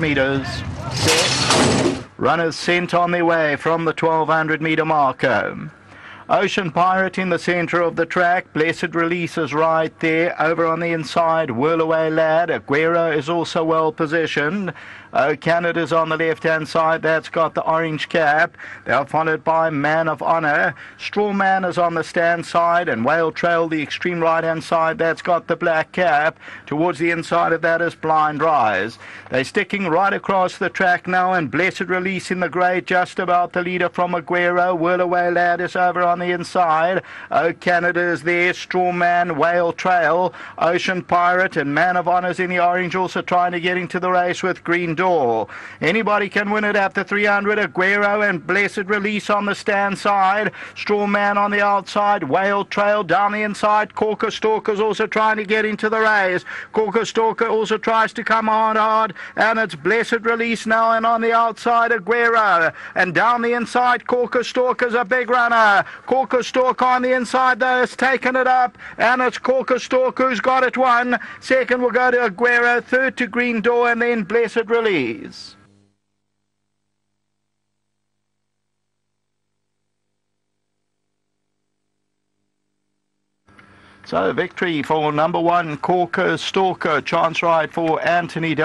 metres. Runners sent on their way from the 1200 metre marker. Ocean Pirate in the centre of the track. Blessed Release is right there. Over on the inside, Whirl Away Lad. Aguero is also well positioned. Oh, Canada's on the left-hand side. That's got the orange cap. They're followed by Man of Honour. Strawman is on the stand side, and Whale Trail, the extreme right-hand side, that's got the black cap. Towards the inside of that is Blind Rise. They're sticking right across the track now, and Blessed Release in the grey, just about the leader from Aguero. Whirl Away Lad is over on the inside. Oh, Canada is there. Strawman, Whale Trail, Ocean Pirate, and Man of Honour's in the orange also trying to get into the race with Green door. Anybody can win it at the 300. Aguero and Blessed Release on the stand side. Strawman on the outside. Whale Trail down the inside. Corker Stalker's also trying to get into the race. Corker Stalker also tries to come on hard. And it's Blessed Release now and on the outside Aguero. And down the inside Corker Stalker's a big runner. Corker Stalker on the inside though has taken it up. And it's Corker Stalker who's got it won. Second will go to Aguero. Third to Green Door and then Blessed Release. So victory for number one Corker Stalker, chance ride for Anthony.